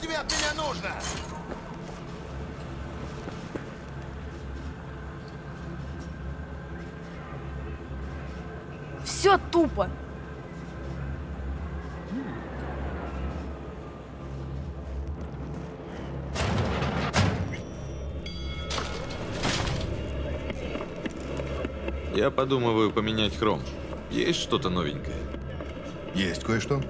тебе от меня нужно? Все тупо. Я подумываю поменять хром. Есть что-то новенькое? Есть кое-что.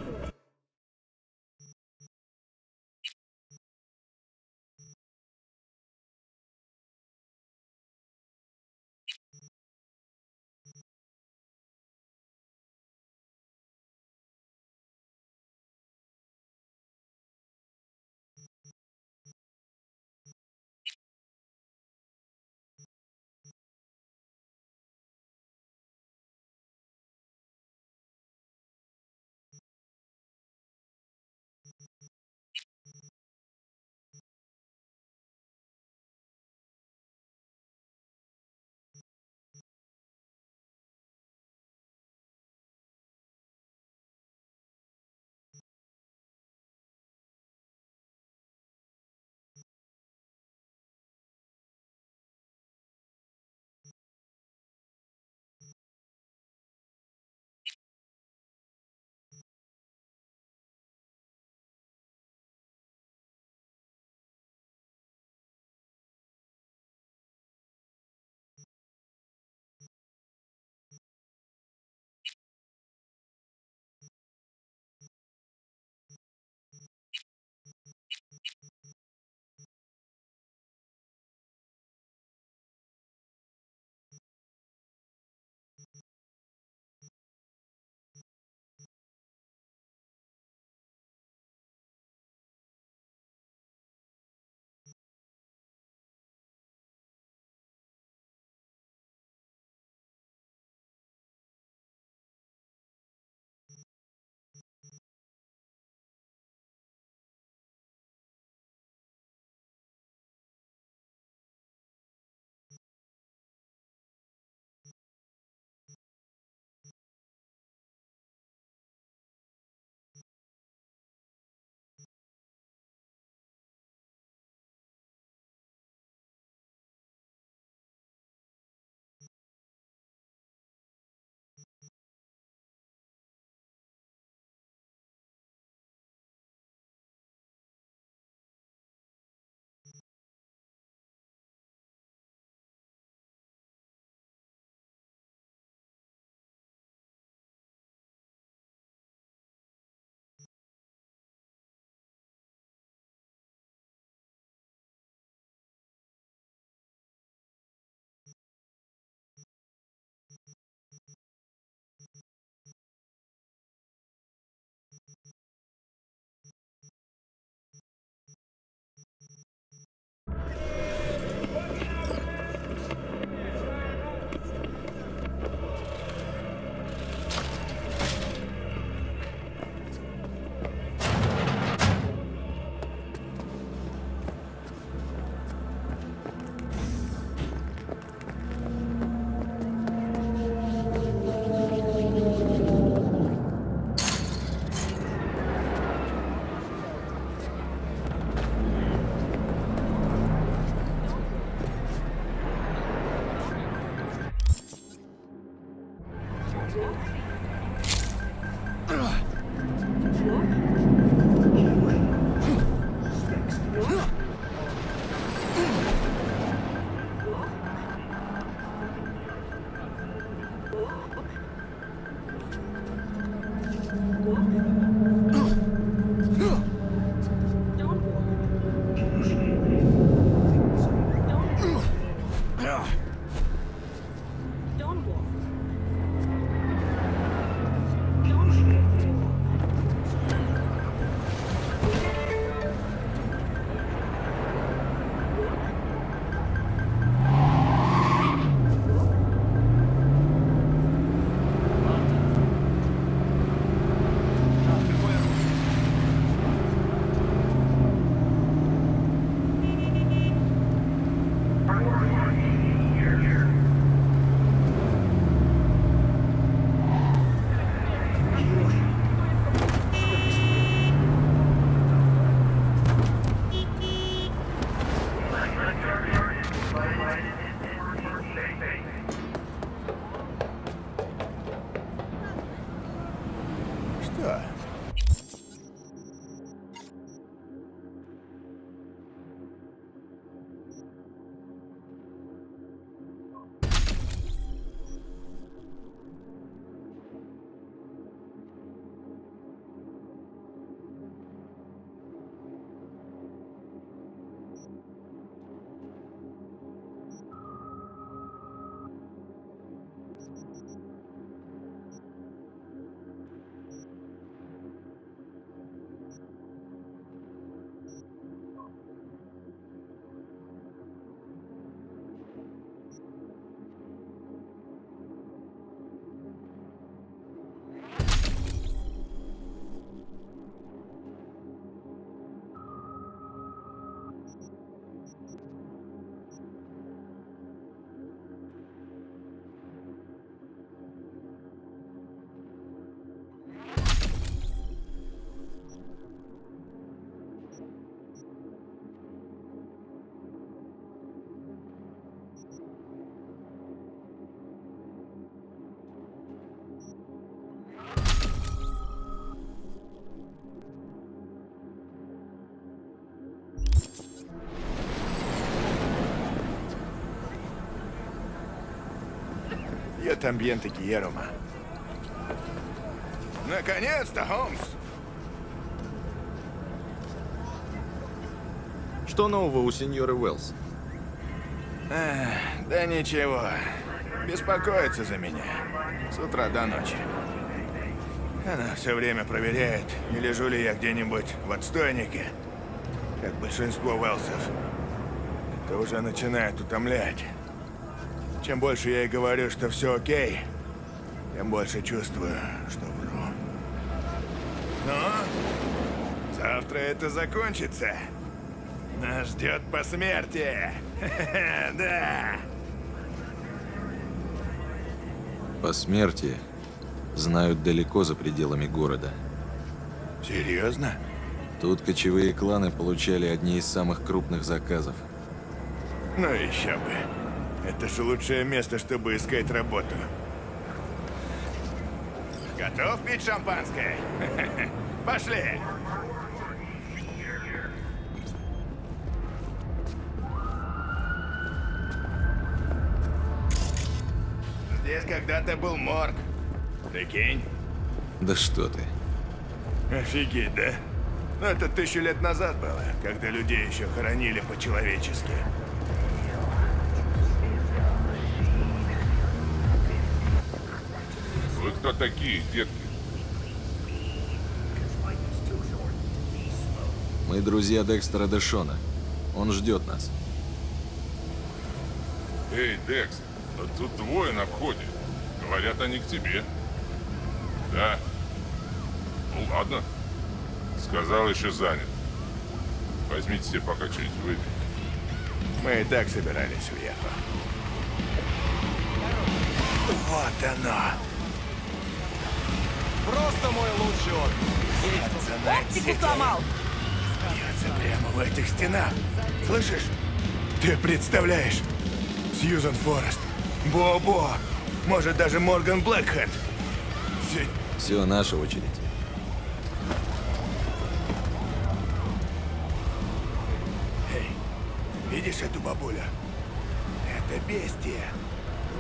También te quiero, ma. Наконец-то, Холмс! Что нового у сеньоры Уэллс? Да ничего. Беспокоится за меня. С утра до ночи. Она все время проверяет, не лежу ли я где-нибудь в отстойнике, как большинство Уэлсов. Это уже начинает утомлять. Чем больше я ей говорю, что все окей, тем больше чувствую, что вру. Но завтра это закончится. Нас ждет посмертие. Да. Посмертие знают далеко за пределами города. Серьезно? Тут кочевые кланы получали одни из самых крупных заказов. Ну еще бы. Это же лучшее место, чтобы искать работу. Готов пить шампанское? Пошли! Здесь когда-то был морг. Прикинь? Да что ты. Офигеть, да? Ну, это тысячу лет назад было, когда людей еще хоронили по-человечески. Кто такие, детки? Мы друзья Декстера Дэшона. Он ждет нас. Эй, Декс, а тут двое на входе. Говорят, они к тебе. Да. Ну ладно. Сказал, еще занят. Возьмите себе пока что-нибудь выпить. Мы и так собирались уехать. Вот оно. Просто мой лучший он. Бьется Оптику сломал! Бьется прямо в этих стенах. Слышишь? Ты представляешь? Сьюзан Форест. Бо-Бо. Может, даже Морган Блэкхэт. Фи- Все, наша очередь. Эй, видишь эту бабулю? Это бестия.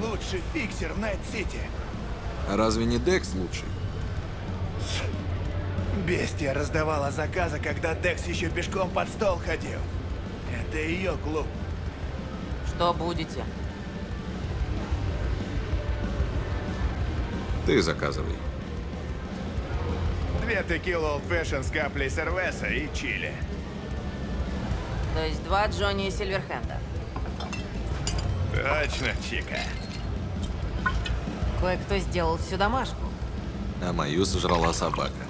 Лучший фиксер в Найт-Сити. А разве не Декс лучший? Бестия раздавала заказы, когда Декс еще пешком под стол ходил. Это ее клуб. Что будете? Ты заказывай. Две текила Old Fashion с каплей сервеса и чили. То есть два Джонни и Сильверхенда. Точно, Чика. Кое-кто сделал всю домашку. А мою сожрала собака.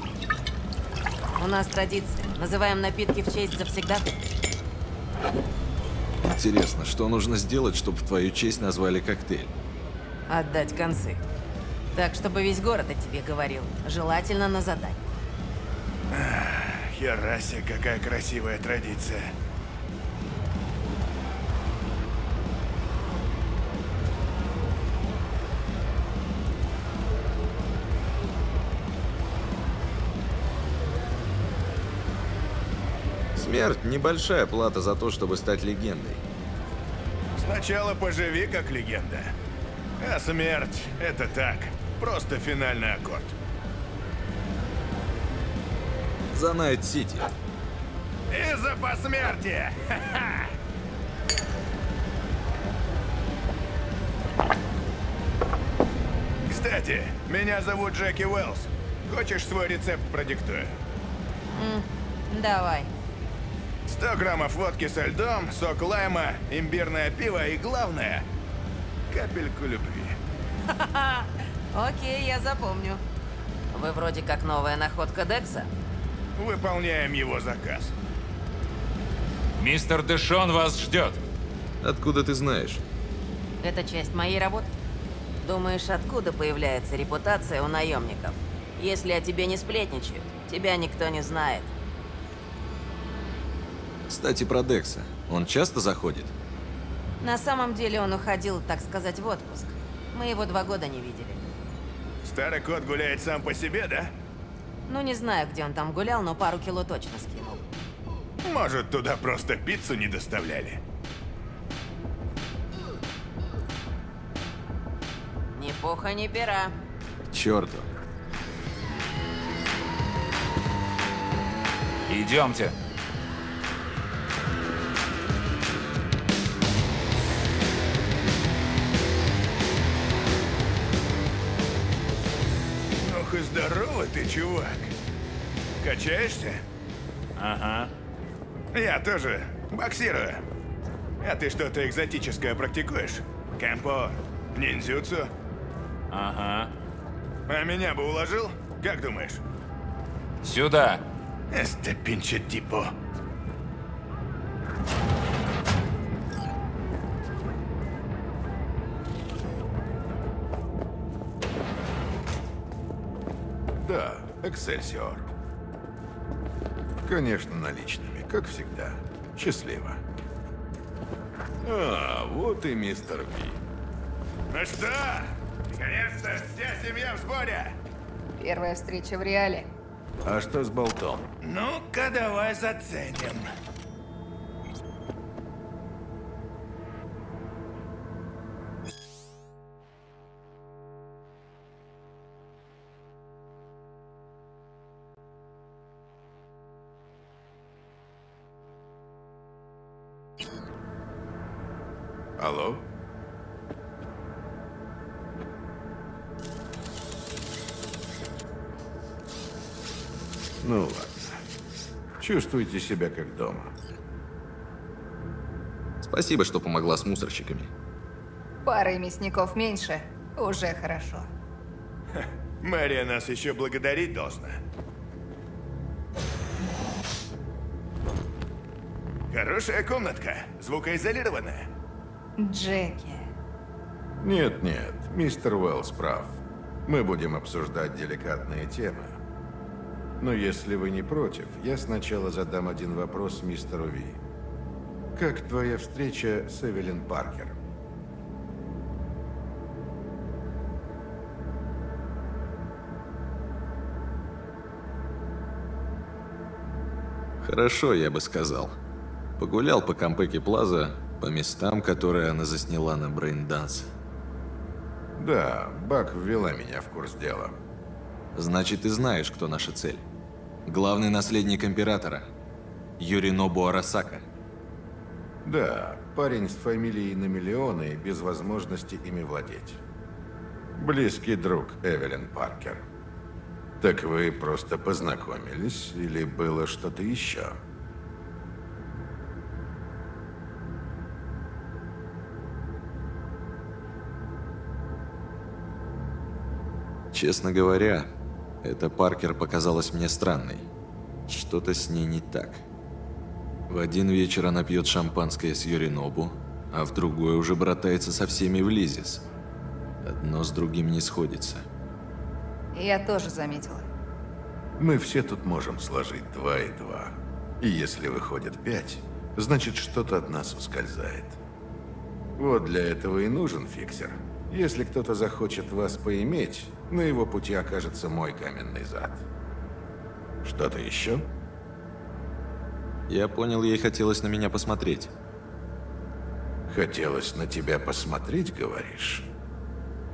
У нас традиция. Называем напитки в честь завсегдатых. Интересно, что нужно сделать, чтобы в твою честь назвали коктейль? Отдать концы. Так, чтобы весь город о тебе говорил. Желательно на задание. Херасе, какая красивая традиция. Смерть – небольшая плата за то, чтобы стать легендой. Сначала поживи как легенда. А смерть — это так, просто финальный аккорд. За Найт-Сити. И за посмертие! Ха-ха! Кстати, меня зовут Джеки Уэллс. Хочешь свой рецепт продиктую? Давай. 100 граммов водки со льдом, сок лайма, имбирное пиво и, главное, капельку любви. Окей, я запомню. Вы вроде как новая находка Декса? Выполняем его заказ. Мистер Дэшон вас ждет. Откуда ты знаешь? Это часть моей работы. Думаешь, откуда появляется репутация у наемников? Если о тебе не сплетничают, тебя никто не знает. Кстати, про Декса. Он часто заходит? На самом деле он уходил, так сказать, в отпуск. Мы его два года не видели. Старый кот гуляет сам по себе, да? Ну, не знаю, где он там гулял, но пару кило точно скинул. Может, туда просто пиццу не доставляли? Ни пуха, ни пера. К черту. Идемте. Ох и здорово ты, чувак. Качаешься? Ага. Я тоже боксирую. А ты что-то экзотическое практикуешь? Кэмпо? Ниндзюцу? Ага. А меня бы уложил? Как думаешь? Сюда. Este pinche Эксельсиор. Конечно, наличными, как всегда. Счастливо. А, вот и мистер Ви. Ну что? Наконец-то вся семья в сборе! Первая встреча в реале. А что с болтом? Ну-ка, давай заценим. Чувствуйте себя как дома. Спасибо, что помогла с мусорщиками. Парой мясников меньше. Уже хорошо. Мэрия нас еще благодарить должна. Хорошая комнатка, звукоизолированная. Джеки. Нет-нет, мистер Уэллс прав. Мы будем обсуждать деликатные темы. Но если вы не против, я сначала задам один вопрос мистеру Ви. Как твоя встреча с Эвелин Паркер? Хорошо, я бы сказал. Погулял по Компеки Плаза, по местам, которые она засняла на Брейнданс. Да, Бак ввела меня в курс дела. Значит, ты знаешь, кто наша цель. Главный наследник Императора. Юринобу Арасака. Да, парень с фамилией на миллионы без возможности ими владеть. Близкий друг Эвелин Паркер. Так вы просто познакомились или было что-то еще? Честно говоря, эта Паркер показалась мне странной. Что-то с ней не так. В один вечер она пьет шампанское с Юринобу, а в другой уже братается со всеми в Лизис. Одно с другим не сходится. Я тоже заметила. Мы все тут можем сложить два и два. И если выходит пять, значит что-то от нас ускользает. Вот для этого и нужен фиксер. Если кто-то захочет вас поиметь, на его пути окажется мой каменный зад. Что-то еще? Я понял, ей хотелось на меня посмотреть. Хотелось на тебя посмотреть, говоришь?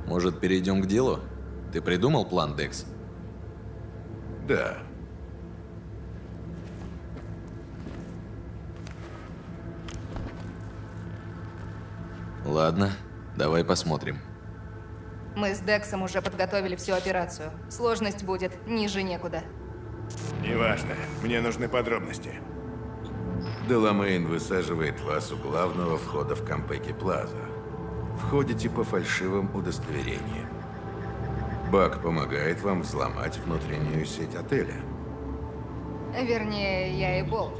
Может, перейдем к делу? Ты придумал план, Декс? Да. Ладно, давай посмотрим. Мы с Дексом уже подготовили всю операцию. Сложность будет ниже некуда. Неважно, мне нужны подробности. Деламейн высаживает вас у главного входа в Кампеки Плаза. Входите по фальшивым удостоверениям. Бак помогает вам взломать внутреннюю сеть отеля. Вернее, я и Болт.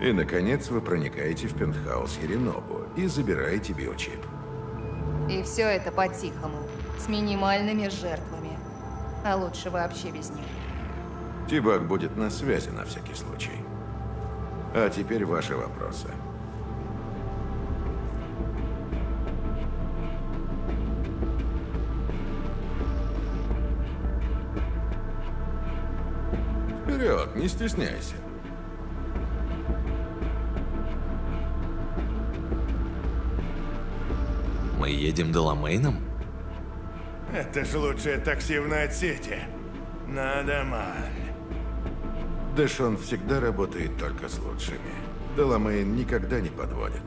И, наконец, вы проникаете в пентхаус Еринобу и забираете биочип. И все это по-тихому, с минимальными жертвами. А лучше вообще без них. Тибак будет на связи на всякий случай. А теперь ваши вопросы. Вперед, не стесняйся. Мы едем Деламейном? Это же лучшее такси в Найт-Сити. Нормаль. Дешон всегда работает только с лучшими. Деламейн никогда не подводит.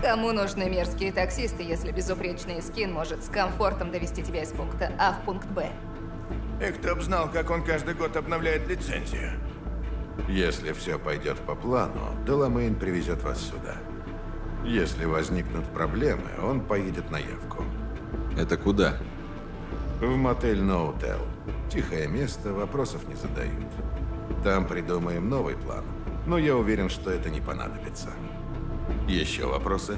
Кому нужны мерзкие таксисты, если безупречный ИскИн может с комфортом довести тебя из пункта А в пункт Б? И кто б знал, как он каждый год обновляет лицензию. Если все пойдет по плану, Деламейн привезет вас сюда. Если возникнут проблемы, он поедет на явку. Это куда? В мотель Ноутел. Тихое место, вопросов не задают. Там придумаем новый план. Но я уверен, что это не понадобится. Еще вопросы?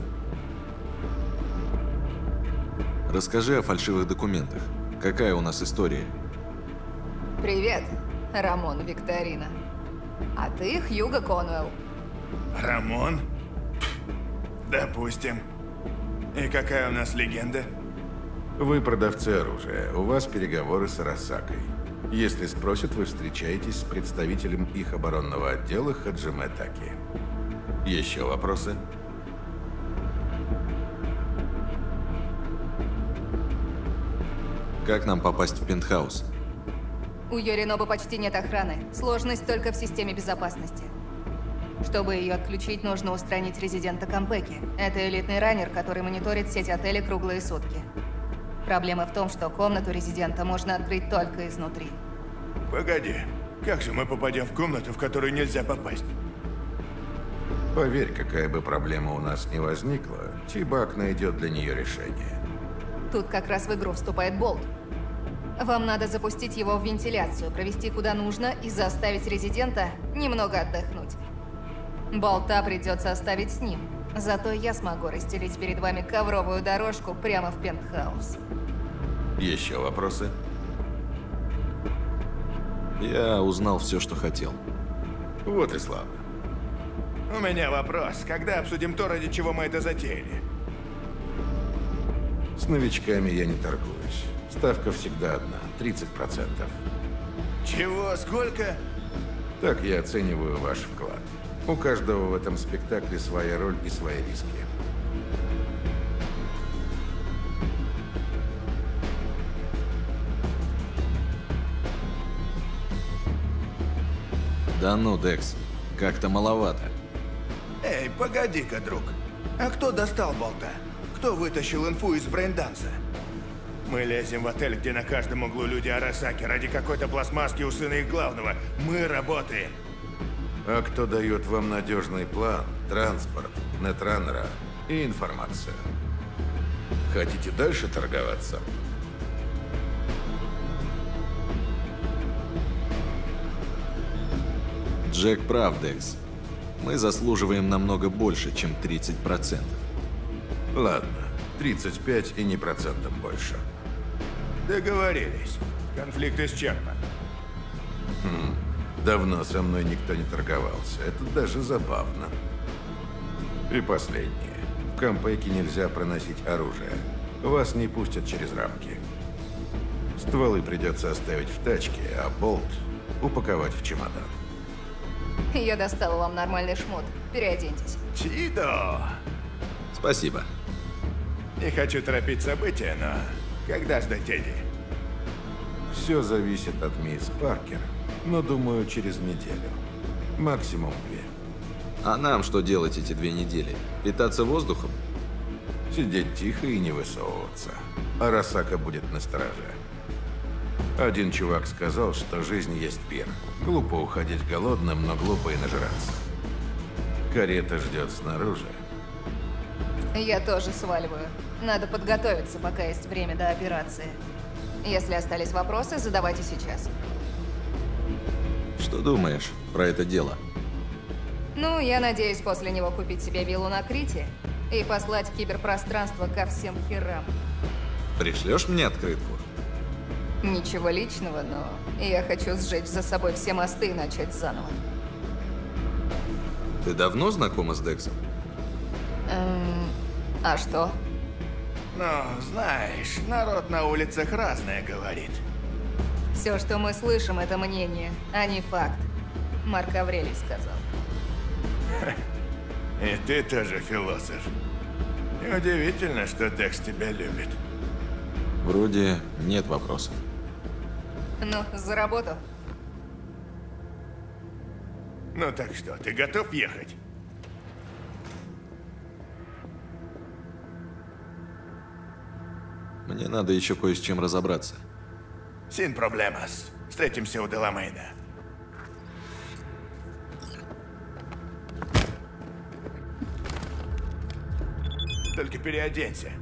Расскажи о фальшивых документах. Какая у нас история? Привет, Рамон Викторина. А ты Хьюго Конуэлл. Рамон? Допустим. И какая у нас легенда? Вы продавцы оружия. У вас переговоры с Арасакой. Если спросят, вы встречаетесь с представителем их оборонного отдела Хаджиме Таки. Еще вопросы? Как нам попасть в пентхаус? У Йориноба почти нет охраны. Сложность только в системе безопасности. Чтобы ее отключить, нужно устранить резидента Кампеки. Это элитный раннер, который мониторит сеть отелей круглые сутки. Проблема в том, что комнату резидента можно открыть только изнутри. Погоди, как же мы попадем в комнату, в которую нельзя попасть? Поверь, какая бы проблема у нас ни возникла, Тибак найдет для нее решение. Тут как раз в игру вступает Болт. Вам надо запустить его в вентиляцию, провести куда нужно и заставить резидента немного отдохнуть. Болта придется оставить с ним. Зато я смогу расстелить перед вами ковровую дорожку прямо в пентхаус. Еще вопросы? Я узнал все, что хотел. Вот и славно. У меня вопрос. Когда обсудим то, ради чего мы это затеяли? С новичками я не торгуюсь. Ставка всегда одна – 30%. Чего? Сколько? Так я оцениваю ваш вклад. У каждого в этом спектакле своя роль и свои риски. Да ну, Декс, как-то маловато. Эй, погоди-ка, друг. А кто достал болта? Кто вытащил инфу из брейнданса? Мы лезем в отель, где на каждом углу люди Арасаки ради какой-то пластмасски у сына их главного. Мы работаем. А кто дает вам надежный план, транспорт, нетраннера и информацию? Хотите дальше торговаться? Джек прав, Декс. Мы заслуживаем намного больше, чем 30%. Ладно, 35 и не процентом больше. Договорились. Конфликт исчерпан. Давно со мной никто не торговался. Это даже забавно. И последнее. В Кампеке нельзя проносить оружие. Вас не пустят через рамки. Стволы придется оставить в тачке, а болт упаковать в чемодан. Я достала вам нормальный шмот. Переоденьтесь. Чидо! Спасибо. Не хочу торопить события, но когда ждать Тедди? Все зависит от мисс Паркер, но думаю, через неделю. Максимум две. А нам что делать эти две недели? Питаться воздухом? Сидеть тихо и не высовываться. Арасака будет на страже. Один чувак сказал, что жизнь есть пир. Глупо уходить голодным, но глупо и нажраться. Карета ждет снаружи. Я тоже сваливаю. Надо подготовиться, пока есть время до операции. Если остались вопросы, задавайте сейчас. Что думаешь про это дело? Ну, я надеюсь после него купить себе виллу на Крите и послать киберпространство ко всем херам. Пришлешь мне открытку? Ничего личного, но я хочу сжечь за собой все мосты и начать заново. Ты давно знакома с Дексом? Эм, а что? Ну, знаешь, народ на улицах разное говорит. Все, что мы слышим, это мнение, а не факт. Марк Аврелий сказал. И ты тоже философ. Неудивительно, что Декс тебя любит. Вроде нет вопросов. Ну, за работу. Ну так что, ты готов ехать? Мне надо еще кое с чем разобраться. Син проблемас. Встретимся у Деламейна. Только переоденься.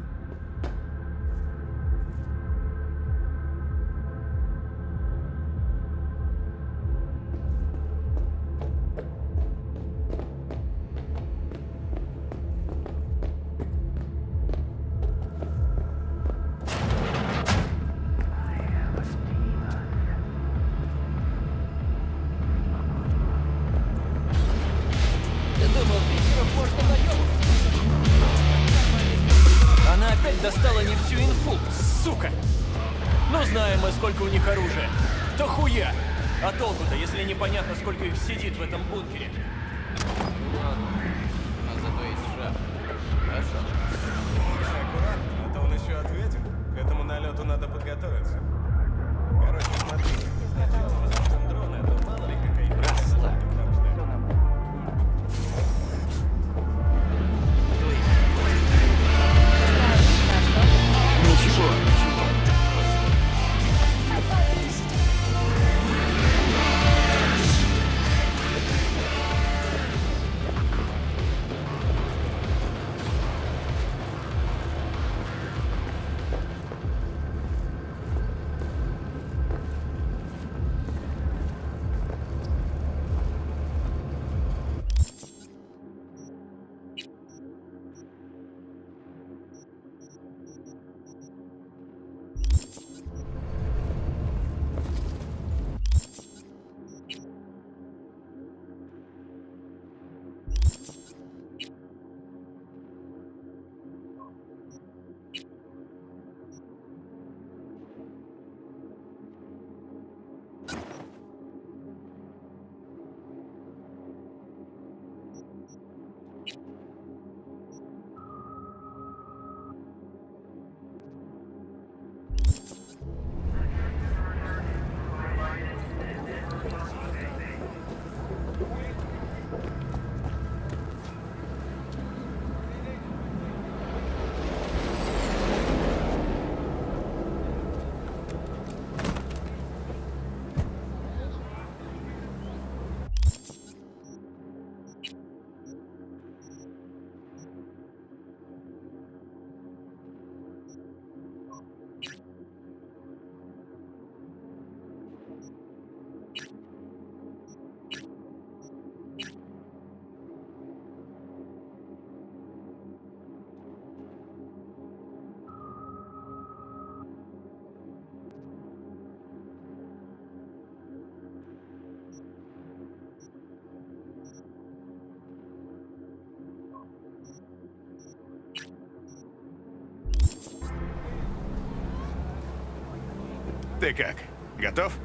Ты как? Готов?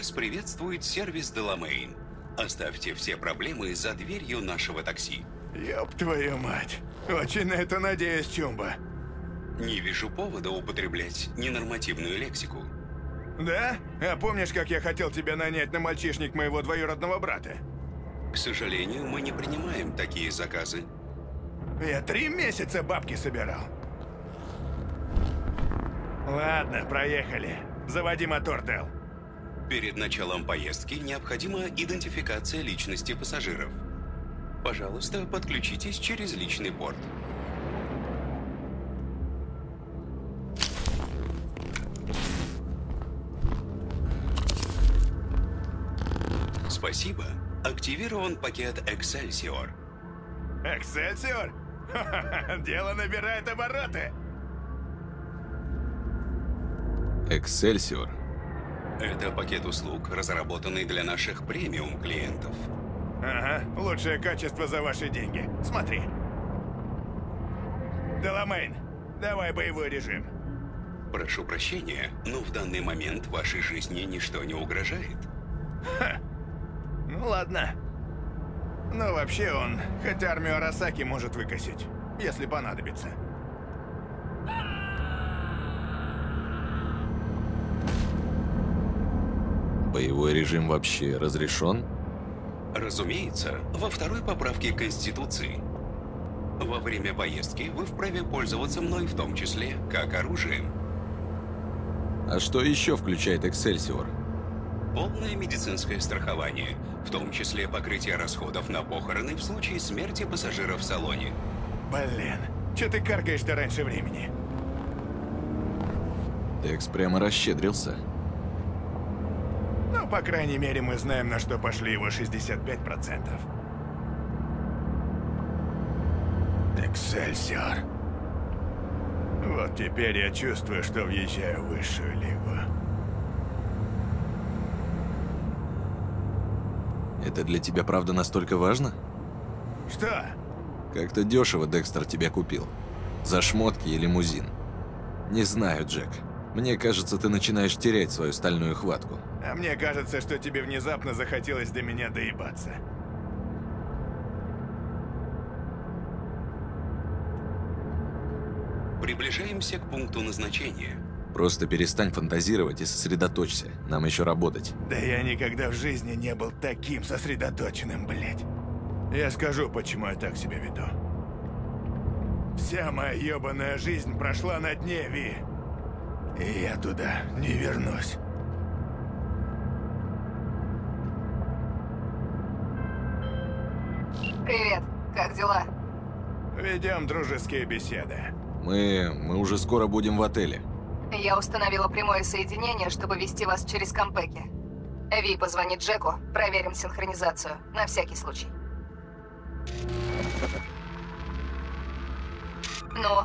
Вас приветствует сервис Деламейн. Оставьте все проблемы за дверью нашего такси. Ёб твою мать. Очень на это надеюсь, Чумба. Не вижу повода употреблять ненормативную лексику. Да? А помнишь, как я хотел тебя нанять на мальчишник моего двоюродного брата? К сожалению, мы не принимаем такие заказы. Я три месяца бабки собирал. Ладно, проехали. Заводи мотор, Дел. Перед началом поездки необходима идентификация личности пассажиров. Пожалуйста, подключитесь через личный порт. Спасибо. Активирован пакет Excelsior. Эксельсиор? Дело набирает обороты. Эксельсиор. Это пакет услуг, разработанный для наших премиум клиентов. Ага, лучшее качество за ваши деньги. Смотри. Деламейн, давай боевой режим. Прошу прощения, но в данный момент вашей жизни ничто не угрожает. Ну ладно. Но вообще он, хоть армию Арасаки может выкосить, если понадобится. Боевой режим вообще разрешен? Разумеется, во второй поправке Конституции. Во время поездки вы вправе пользоваться мной в том числе как оружием. А что еще включает Эксельсиор? Полное медицинское страхование, в том числе покрытие расходов на похороны в случае смерти пассажира в салоне. Блин, че ты каркаешь-то раньше времени? Текс прямо расщедрился. По крайней мере, мы знаем, на что пошли его 65%. Эксельсиор. Вот теперь я чувствую, что въезжаю в высшую лигу. Это для тебя правда настолько важно? Что? Как-то дешево Декстер тебя купил. За шмотки и лимузин. Не знаю, Джек. Мне кажется, ты начинаешь терять свою стальную хватку. А мне кажется, что тебе внезапно захотелось до меня доебаться. Приближаемся к пункту назначения. Просто перестань фантазировать и сосредоточься. Нам еще работать. Да я никогда в жизни не был таким сосредоточенным, блядь. Я скажу, почему я так себя веду. Вся моя ебаная жизнь прошла на дне, Ви. И я туда не вернусь. Как дела? Ведем дружеские беседы. Мы... мы уже скоро будем в отеле. Я установила прямое соединение, чтобы вести вас через Кампеки. Ви позвонит Джеку, проверим синхронизацию, на всякий случай. Ну,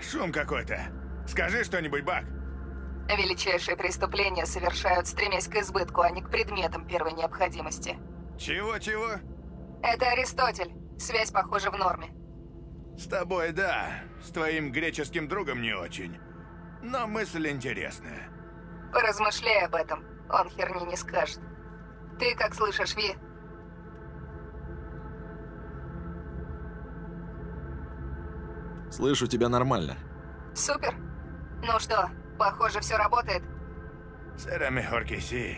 Шум какой-то. Скажи что-нибудь, Бак. величайшие преступления совершают, стремясь к избытку, а не к предметам первой необходимости. Чего-чего? Это Аристотель. Связь, похоже, в норме. С тобой, да. С твоим греческим другом не очень. Но мысль интересная. Поразмышляй об этом. Он херни не скажет. Ты как слышишь, Ви? Слышу тебя нормально. Супер. Ну что, похоже, все работает. Que sí.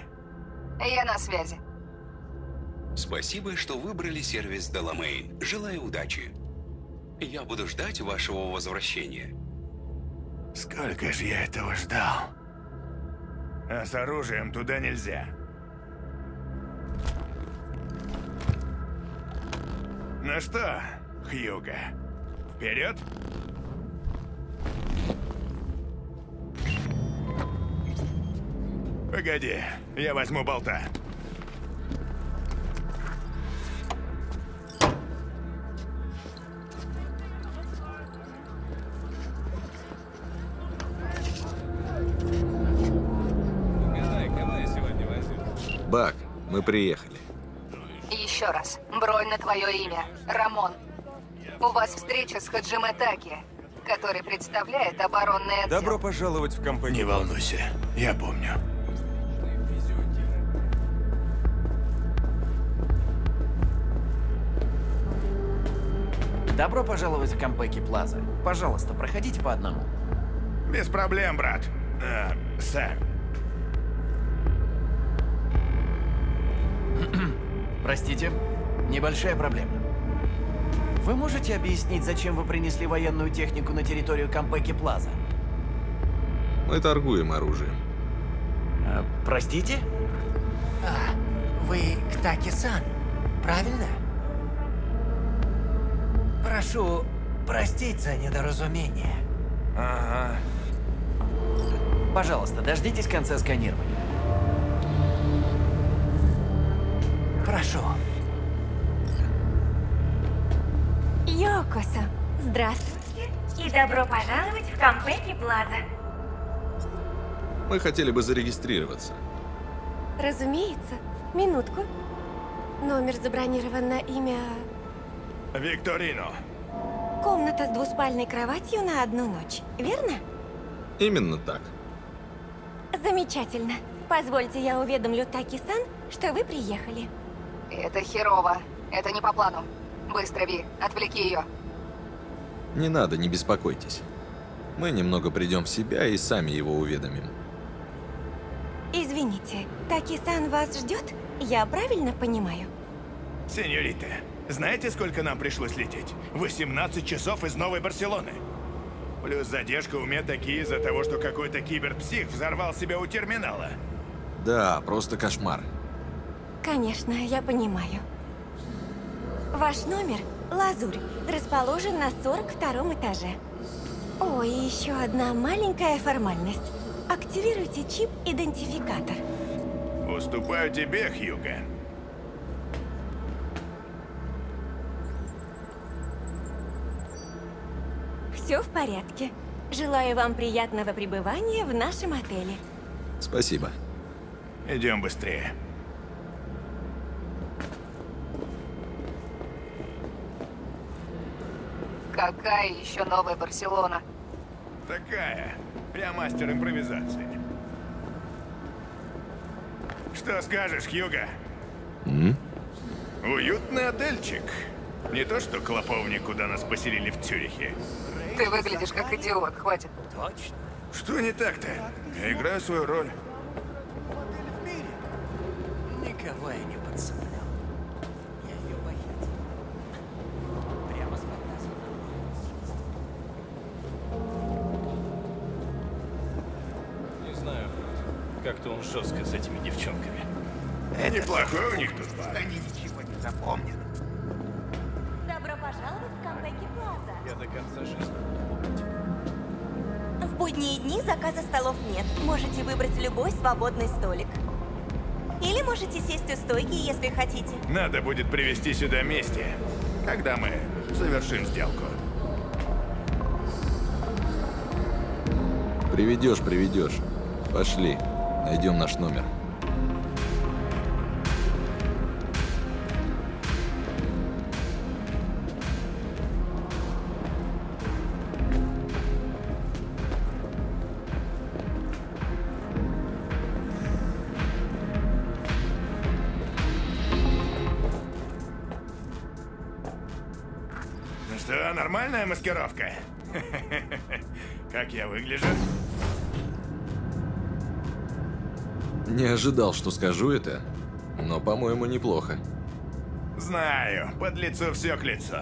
Я на связи. Спасибо, что выбрали сервис Деламейн. Желаю удачи. Я буду ждать вашего возвращения. Сколько же я этого ждал. А с оружием туда нельзя. Ну что, Хьюга, вперед? Погоди, я возьму болта. Мы приехали. Еще раз. Бронь на твое имя. Рамон. У вас встреча с Хаджиме Таки, который представляет оборонное отдел. Добро пожаловать в компанию. Не волнуйся, я помню. Добро пожаловать в Кампеки Плаза. Пожалуйста, проходите по одному. Без проблем, брат. Э, сэр, Простите, небольшая проблема. Вы можете объяснить, зачем вы принесли военную технику на территорию Кампеки Плаза? Мы торгуем оружием. А, простите? А, вы Ктаки-сан, правильно? Прошу простить за недоразумение. Ага. Пожалуйста, дождитесь конца сканирования. Прошу. Йокосо, здравствуйте и добро пожаловать в Кампеки Плаза. Мы хотели бы зарегистрироваться. Разумеется. Минутку. Номер забронирован на имя... Викторино. Комната с двуспальной кроватью на одну ночь, верно? Именно так. Замечательно. Позвольте я уведомлю Таки-сан, что вы приехали. Это херово. Это не по плану. Быстро, Ви, отвлеки ее. Не надо, не беспокойтесь. Мы немного придем в себя и сами его уведомим. Извините, Таки-сан вас ждет? Я правильно понимаю? Сеньорита, знаете, сколько нам пришлось лететь? 18 часов из Новой Барселоны. Плюс задержка у меня такие из-за того, что какой-то киберпсих взорвал себя у терминала. Да, просто кошмар. Конечно, я понимаю. Ваш номер – Лазурь, расположен на 42 этаже. О, и еще одна маленькая формальность. Активируйте чип-идентификатор. Уступаю тебе, Хьюга. Все в порядке. Желаю вам приятного пребывания в нашем отеле. Спасибо. Идем быстрее. Какая еще новая Барселона? Такая. Я мастер импровизации. Что скажешь, Хьюга? М? Уютный отельчик. Не то, что клоповник, куда нас поселили в Цюрихе. Ты выглядишь как идиот, хватит. Точно. Что не так-то? Я играю свою роль. Никого я не подсылал. Жестко с этими девчонками. Неплохой у них тут бар. Они ничего не запомнят. Добро пожаловать в Кампеки Плаза. Я до конца жизни. В будние дни заказа столов нет. Можете выбрать любой свободный столик. Или можете сесть у стойки, если хотите. Надо будет привезти сюда вместе, когда мы завершим сделку. Приведешь, приведешь. Пошли. Найдем наш номер. Ну нормальная маскировка? Как я выгляжу? Не ожидал, что скажу это, но, по-моему, неплохо. Знаю, под лицо все к лицу.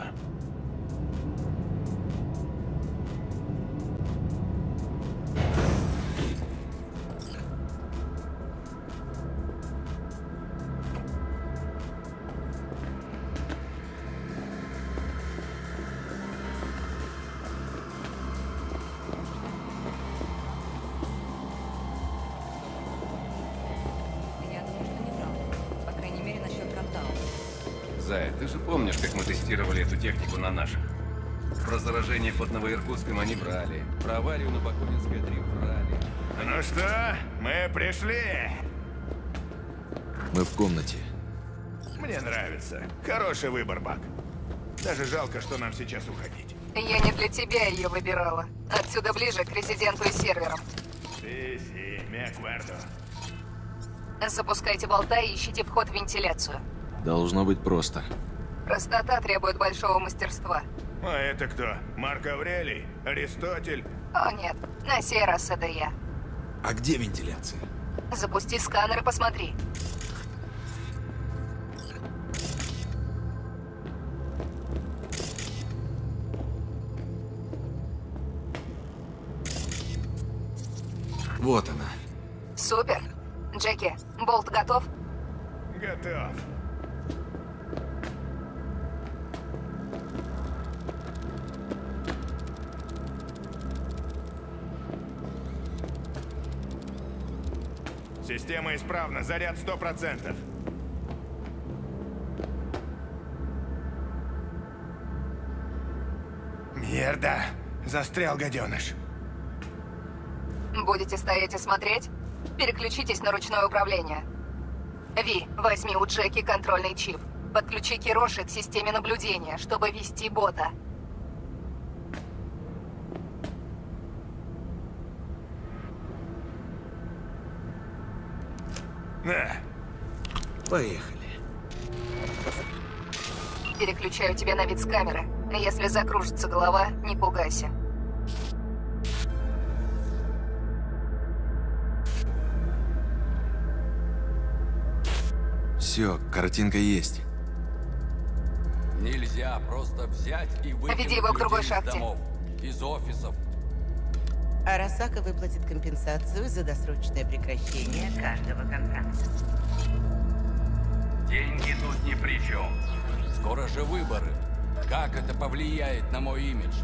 Под Новоиркутском они брали. Про аварию на Бакунинской 3 брали. Ну что, мы пришли. Мы в комнате. Мне нравится. Хороший выбор, Бак. Даже жалко, что нам сейчас уходить. Я не для тебя ее выбирала. Отсюда ближе к резиденту и серверам. Си-си, Мяквардо. Запускайте болта и ищите вход в вентиляцию. Должно быть просто. Простота требует большого мастерства. А это кто? Марк Аврелий? Аристотель? О нет, на сей раз это я. А где вентиляция? Запусти сканер и посмотри. Вот она. Супер. Джеки, болт готов? Готов. Система исправна, заряд сто процентов. Мерда! Застрял гаденыш. Будете стоять и смотреть? Переключитесь на ручное управление. Ви, возьми у Джеки контрольный чип. Подключи Кироши к системе наблюдения, чтобы вести бота. На. Поехали. Переключаю тебя на вид с камеры. Если закружится голова, не пугайся. Все, картинка есть. Нельзя просто взять и выкинуть Веди его к другой людей из шахте. домов, из офисов. Арасака выплатит компенсацию за досрочное прекращение каждого контракта. Деньги тут ни при чем. Скоро же выборы. Как это повлияет на мой имидж?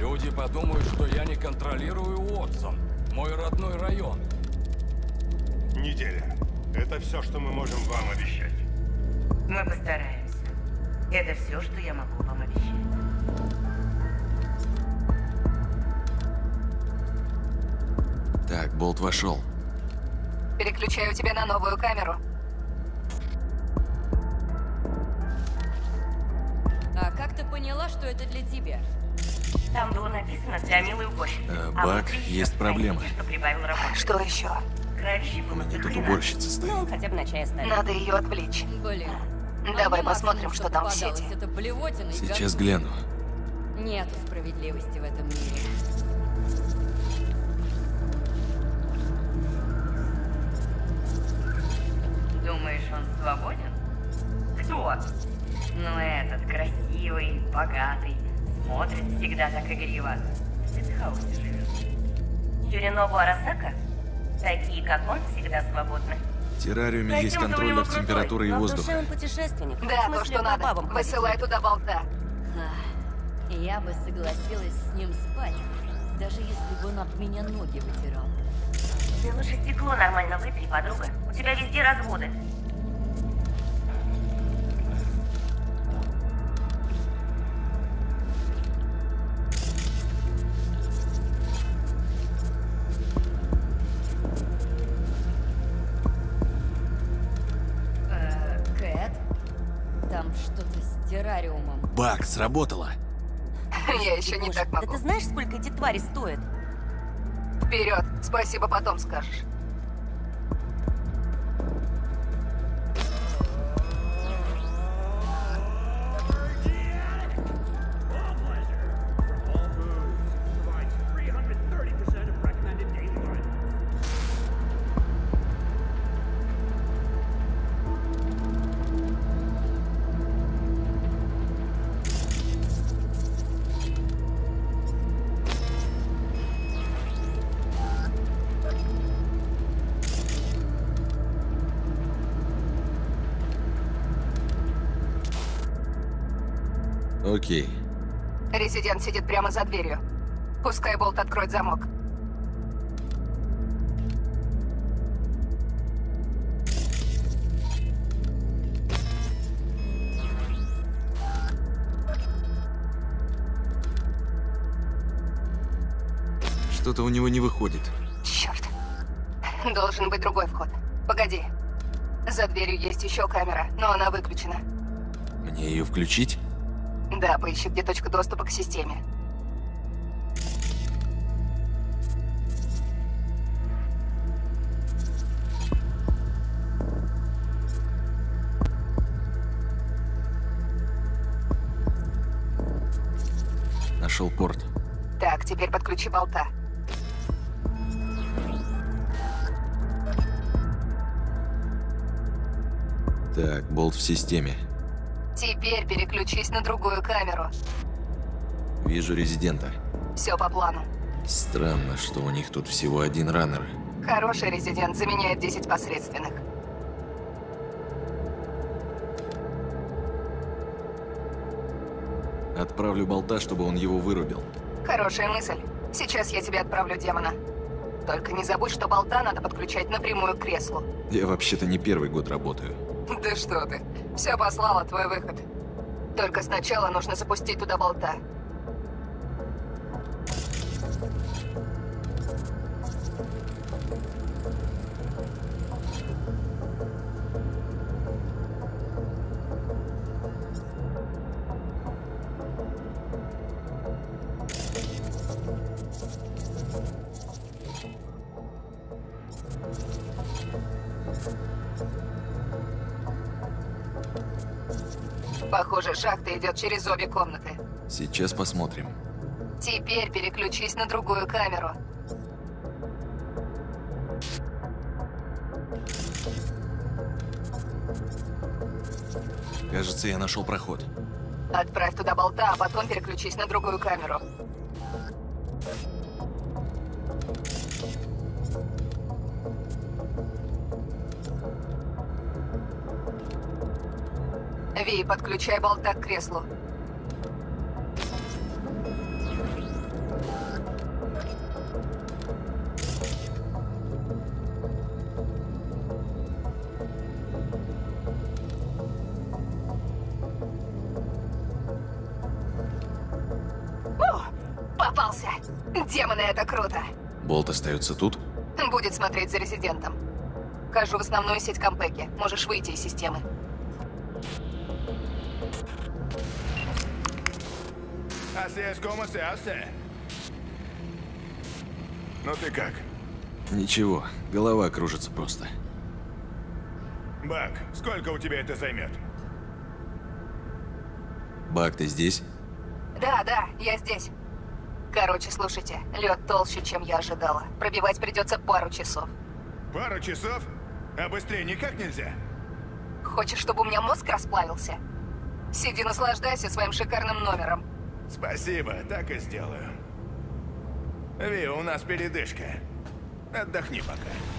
Люди подумают, что я не контролирую Уотсон, мой родной район. Неделя. Это все, что мы можем вам обещать. Мы постараемся. Это все, что я могу вам обещать. Так, болт вошел. Переключаю тебя на новую камеру. Это для тебя? Там было написано для милой уборщицы. Э, А Бак, есть проблема. что еще? Меня тут уборщица стоит. Ну, хотя бы на чай оставим. Надо ее отвлечь. Блин. Давай А посмотрим, что там в сети. Сейчас говно. гляну. Нету справедливости в этом мире. Думаешь, он свободен? Кто? Ну, этот красивый, богатый, смотрит всегда так игриво. В живет. Юринобу Арасака? Такие, как он, всегда свободны. В террариуме есть у него контроллер температуры и воздуха. он путешественник. Да, В то, смысле, что надо. Высылай туда болта. Я бы согласилась с ним спать, даже если бы он об меня ноги вытирал. Ты лучше стекло нормально вытри, подруга. У тебя везде разводы. Сработало. Я еще не так Да могу. ты знаешь, сколько эти твари стоят? Вперед. Спасибо, потом скажешь. Сидит прямо за дверью. Пускай болт откроет замок. Что-то у него не выходит. Черт. Должен быть другой вход. Погоди. За дверью есть еще камера, но она выключена. Мне ее включить? Да, поищи, где точка доступа к системе. нашел порт. Так, теперь подключи болта. Так, болт в системе. Теперь переключись на другую камеру. Вижу резидента. Все по плану. Странно, что у них тут всего один раннер. Хороший резидент заменяет 10 посредственных. Отправлю болта, чтобы он его вырубил. Хорошая мысль. Сейчас я тебе отправлю демона. Только не забудь, что болта надо подключать напрямую к креслу. Я вообще-то не первый год работаю. Да что ты. Все послала, твой выход. Только сначала нужно запустить туда болта. Идет через обе комнаты. Сейчас посмотрим. Теперь переключись на другую камеру. Кажется, я нашел проход. Отправь туда болта, а потом переключись на другую камеру. Подключай болта к креслу. Попался! Демоны, это круто! Болт остается тут? Будет смотреть за резидентом. Хожу в основную сеть Кампеки. Можешь выйти из системы. Así es como se hace. Ну ты как? Ничего, голова кружится просто. Бак, сколько у тебя это займет? Бак, ты здесь? Да, да, я здесь. Короче, слушайте, лед толще, чем я ожидала. Пробивать придется пару часов. Пару часов? А быстрее никак нельзя? Хочешь, чтобы у меня мозг расплавился? Сиди, наслаждайся своим шикарным номером. Спасибо, так и сделаю. Ви, у нас передышка. Отдохни пока.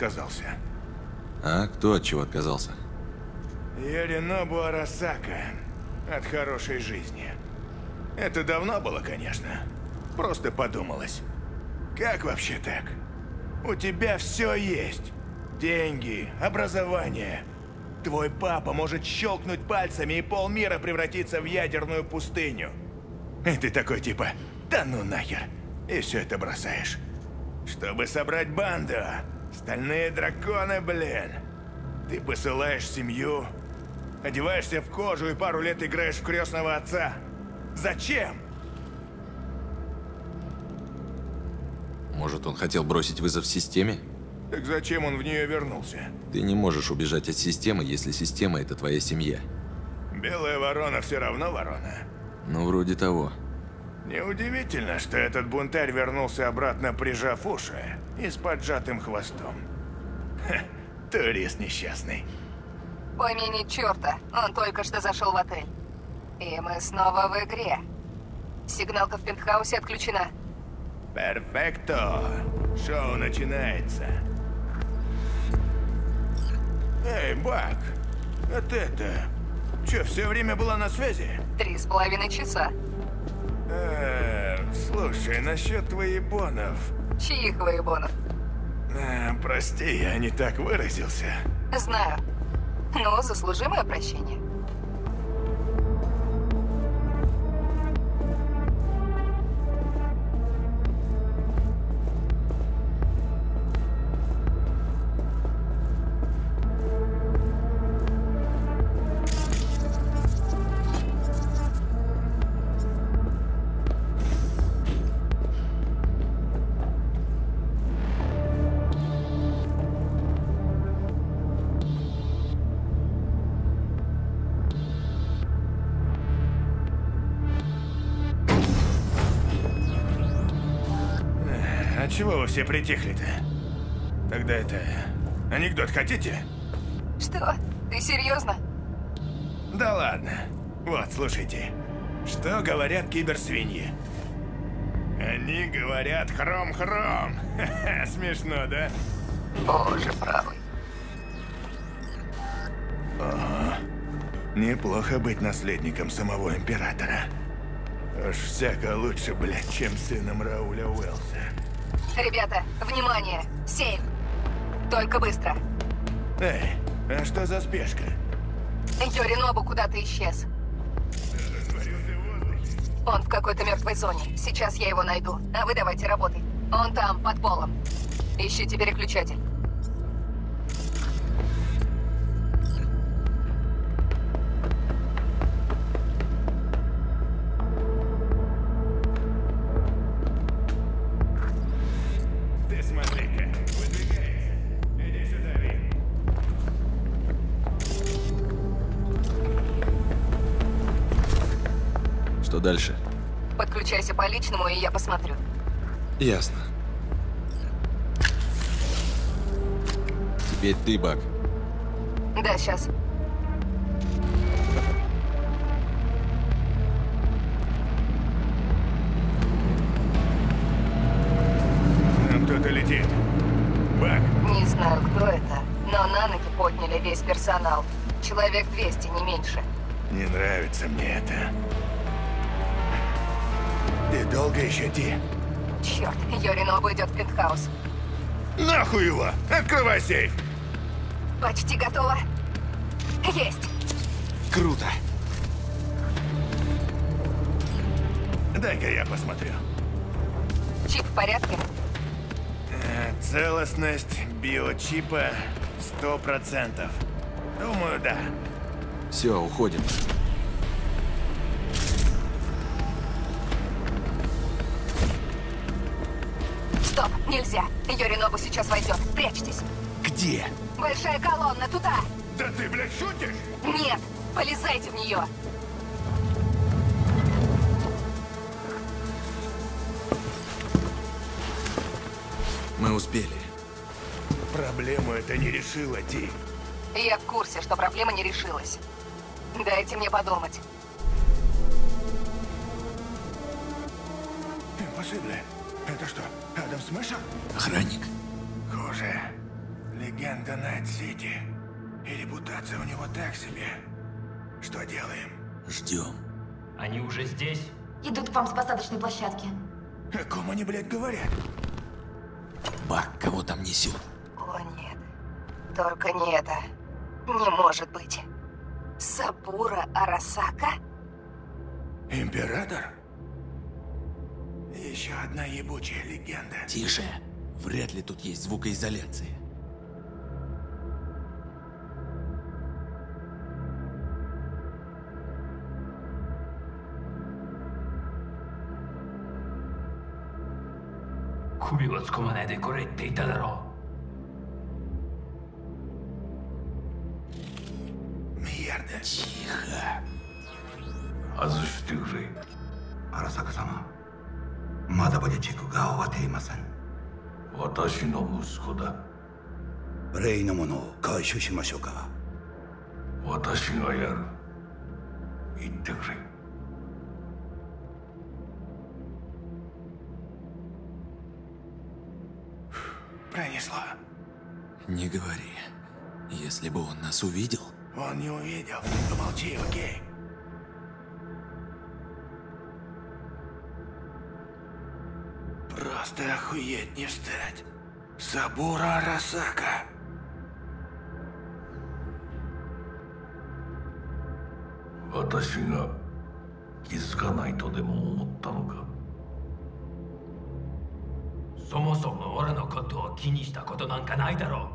Отказался? А кто от чего отказался? Yorinobu Арасака. От хорошей жизни. Это давно было, конечно. Просто подумалось. Как вообще так? У тебя все есть. Деньги, образование. Твой папа может щелкнуть пальцами и полмира превратиться в ядерную пустыню. И ты такой типа, да ну нахер. И все это бросаешь. Чтобы собрать банду. Стальные драконы, блин. Ты посылаешь семью, одеваешься в кожу и пару лет играешь в крестного отца. Зачем? Может, он хотел бросить вызов системе? Так зачем он в нее вернулся? Ты не можешь убежать от системы, если система — это твоя семья. Белая ворона все равно ворона. Ну, вроде того. Неудивительно, что этот бунтарь вернулся обратно, прижав уши и с поджатым хвостом. Ха, турист несчастный. Помяни черта, он только что зашел в отель. И мы снова в игре. Сигналка в пентхаусе отключена. Перфекто. Шоу начинается. Эй, Бак, вот это... что, все время была на связи? Три с половиной часа. Э, слушай, насчет твоебонов. Чьих воебонов? Э, прости, я не так выразился. Знаю. Но заслужи мое прощение. Чего вы все притихли-то? Тогда это... Анекдот хотите? Что? Ты серьезно? Да ладно. Вот, слушайте. Что говорят киберсвиньи? Они говорят хром-хром. Смешно, да? Боже правый. О, неплохо быть наследником самого императора. Уж всяко лучше, блядь, чем сыном Рауля Уэллса. Ребята, внимание! Сейф! Только быстро. Эй, а что за спешка? Йоринобу куда-то исчез. Он в какой-то мертвой зоне. Сейчас я его найду. А вы давайте работай. Он там, под полом. Ищите переключатель. По личному, и я посмотрю. Ясно. Теперь ты, Бак. Да, сейчас. Нам кто-то летит. Бак, Не знаю, кто это, но на ноги подняли весь персонал. Человек 200, не меньше. не нравится мне это. Долго еще идти? Черт, Йоринобу идет в пентхаус. Нахуй его! Открывай сейф! Почти готово. Есть. Круто. Дай-ка я посмотрю. Чип в порядке? Э, Целостность биочипа сто процентов. Думаю, да. Все, уходим. Нельзя. Йоринобу сейчас войдет. Прячьтесь. Где? Большая колонна, туда. Да ты, блядь, шутишь? Нет, полезайте в нее. Мы успели. Проблему это не решила, Ви. Я в курсе, что проблема не решилась. Дайте мне подумать. Смешер? Охранник. Хуже. Легенда Найт-Сити. И репутация у него так себе. Что делаем? Ждем. Они уже здесь? Идут к вам с посадочной площадки. О ком они, блядь, говорят? Бак, кого там несет? О, нет. Только не это. Не может быть. Сабура Арасака? Император? Еще одна ебучая легенда. Тише. Вряд ли тут есть звукоизоляция. Мьерда. Тихо. 外してくれ荒坂様 まだまだチェックが終わっていません私の息子だレイのものを回収しましょうか私がやる言ってくれ Пронесло. Не говори. Если бы он нас увидел... Он не увидел. Помолчи, окей? Просто охуеть не встать. Сабура Арасака. 私が気づかないとでも思ったのかそもそも俺のことを気にしたことなんかないだろ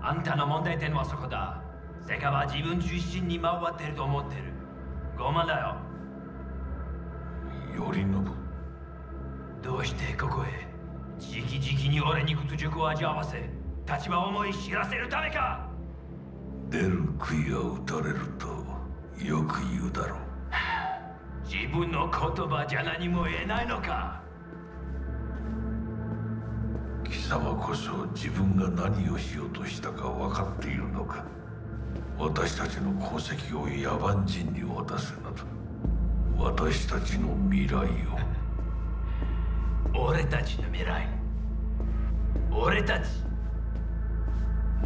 うあんたの問題点はそこだ世界は自分中心に回ってると思ってる傲慢だよ頼信 どうしてここへ？直々に俺に屈辱を味わわせ立場を思い知らせるためか？出る杭は打たれるとよく言うだろう。自分の言葉じゃ何も言えないのか？貴様こそ自分が何をしようとしたか分かっているのか？私たちの功績を野蛮人に渡すなど私たちの未来を俺たちの未来。俺たち。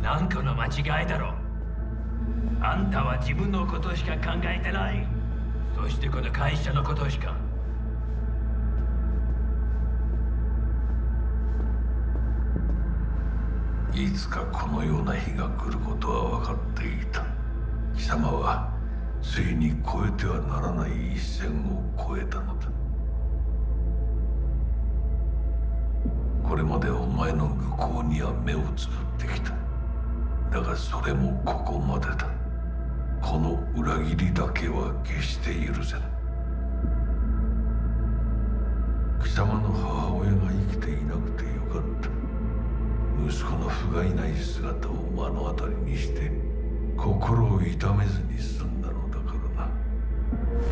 なんかの間違いだろ。あんたは自分のことしか考えてない。そしてこの会社のことしか。いつかこのような日が来ることは分かっていた。貴様はついに越えてはならない一線を越えたのだ。これまでお前の愚行には目をつぶってきた。だがそれもここまでだ。この裏切りだけは決して許せぬ貴様の母親が生きていなくてよかった。息子の不甲斐ない姿を目の当たりにして心を痛めずに済んだのだか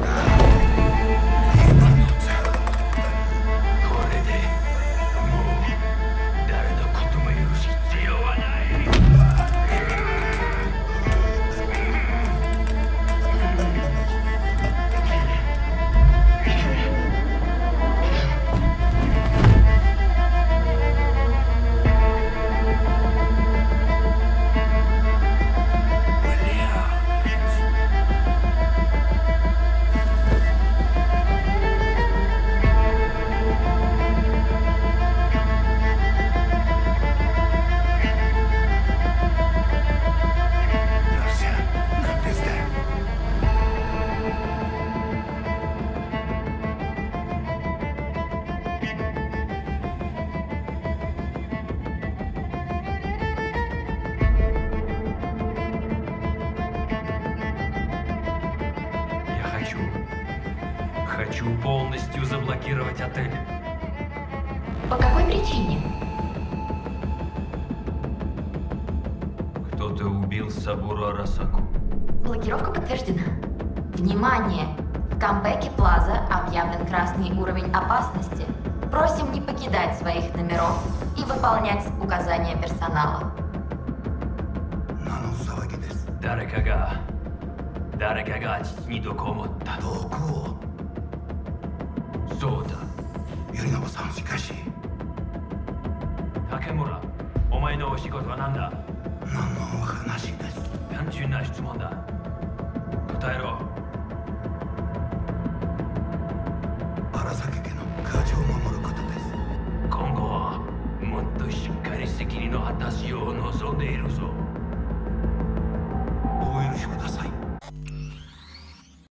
らな。